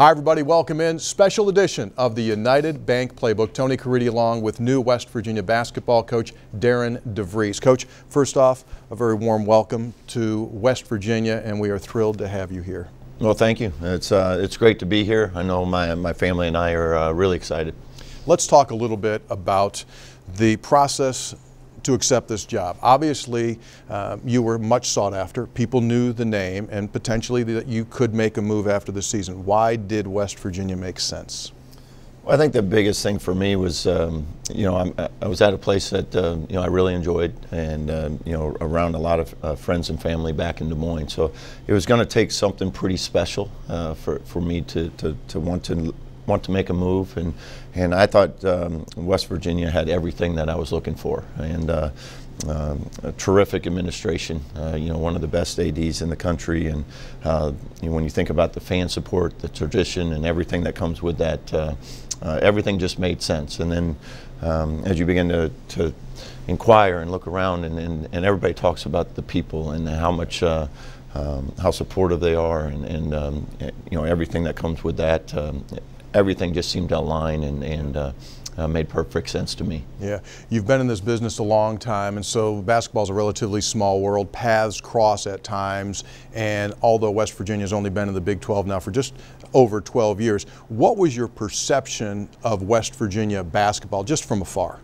Hi, everybody. Welcome in. Special edition of the United Bank Playbook. Tony Caridi along with new West Virginia basketball coach Darian DeVries. Coach, first off, a very warm welcome to West Virginia, and we are thrilled to have you here. Well, thank you. It's, uh, it's great to be here. I know my, my family and I are uh, really excited. Let's talk a little bit about the process to accept this job. Obviously, uh, you were much sought after. People knew the name and potentially that you could make a move after the season. Why did West Virginia make sense? Well, I think the biggest thing for me was, um, you know, I'm, i was at a place that, uh, you know, I really enjoyed and, uh, you know, around a lot of uh, friends and family back in Des Moines. So it was going to take something pretty special uh, for, for me to, to, to want to want to make a move, and and I thought um, West Virginia had everything that I was looking for, and. Uh, um, a terrific administration, uh, you know, one of the best ADs in the country, and uh, you know, when you think about the fan support, the tradition, and everything that comes with that, uh, uh everything just made sense. And then, um, as you begin to, to inquire and look around, and, and, and, everybody talks about the people and how much. Uh, um, how supportive they are, and, and um, you know everything that comes with that. Um, everything just seemed to align and, and uh, uh, made perfect sense to me. Yeah, you've been in this business a long time, and so basketball is a relatively small world. Paths cross at times, and although West Virginia has only been in the Big 12 now for just over 12 years, what was your perception of West Virginia basketball just from afar?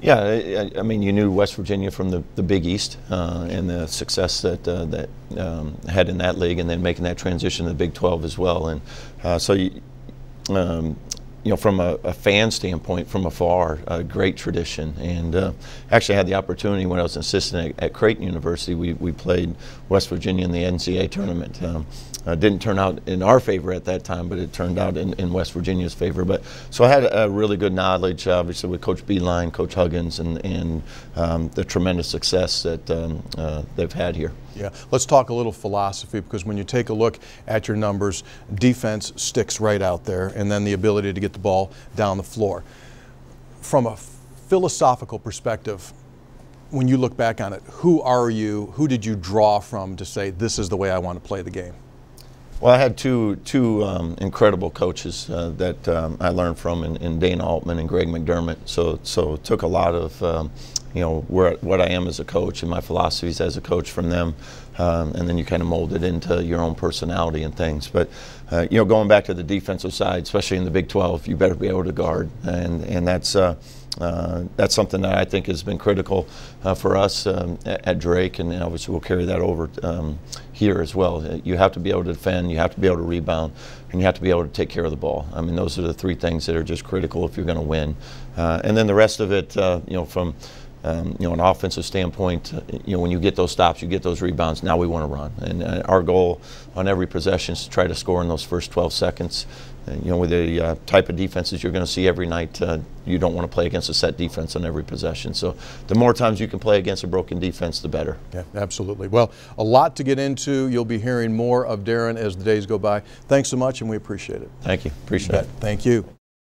Yeah, I, I, mean, you knew West Virginia from the, the Big East uh, and the success that uh, that um, had in that league, and then making that transition to the Big 12 as well. And uh, so you, um, you know, from a, a, fan standpoint, from afar, a great tradition. And uh, actually had the opportunity when I was an assistant at, at, Creighton University, we, we played West Virginia in the NCAA tournament. Um, uh, didn't turn out in our favor at that time, but it turned out in, in West Virginia's favor. But so I had a really good knowledge, obviously, with Coach Beilein, Coach Huggins, and, and um, the tremendous success that um, uh, they've had here. Yeah, let's talk a little philosophy because when you take a look at your numbers, defense sticks right out there, and then the ability to get the ball down the floor. From a philosophical perspective, when you look back on it, who are you? Who did you draw from to say this is the way I want to play the game? Well, I had two two um, incredible coaches uh, that um, I learned from in, in, Dana Altman and Greg McDermott. So so took a lot of um, you know where what I am as a coach and my philosophies as a coach from them, um, and then you kind of mold it into your own personality and things. But uh, you know, going back to the defensive side, especially in the Big 12, you better be able to guard, and and that's. Uh, uh, that's something that I think has been critical uh, for us um, at, Drake, and obviously we'll carry that over um, here as well. You have to be able to defend, you have to be able to rebound, and you have to be able to take care of the ball. I mean, those are the three things that are just critical if you're going to win. Uh, and then the rest of it, uh, you know, from um, you know, an offensive standpoint, uh, you know, when you get those stops, you get those rebounds. Now we want to run, and uh, our goal on every possession is to try to score in those first 12 seconds. And, you know, with the uh, type of defenses you're going to see every night, uh, you don't want to play against a set defense on every possession. So the more times you can play against a broken defense, the better. Yeah, absolutely. Well, a lot to get into. You'll be hearing more of Darian as the days go by. Thanks so much, and we appreciate it. Thank you. Appreciate it. Thank you.